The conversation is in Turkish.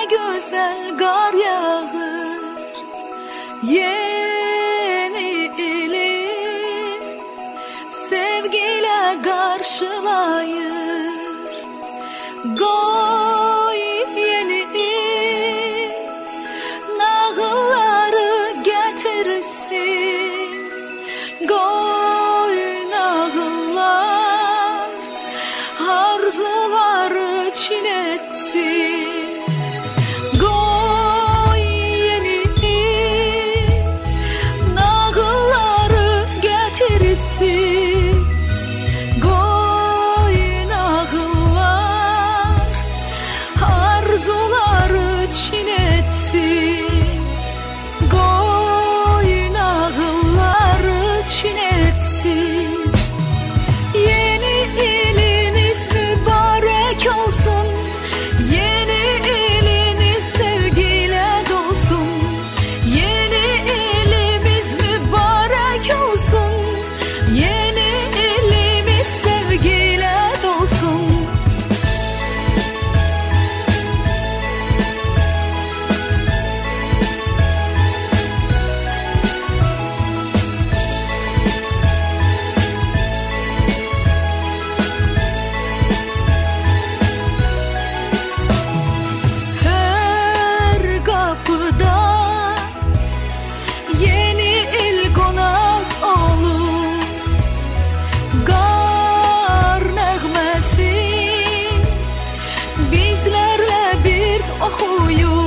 ne güzel gar yağır. Yeni ilim sevgiyle karşılayır. Gar o you?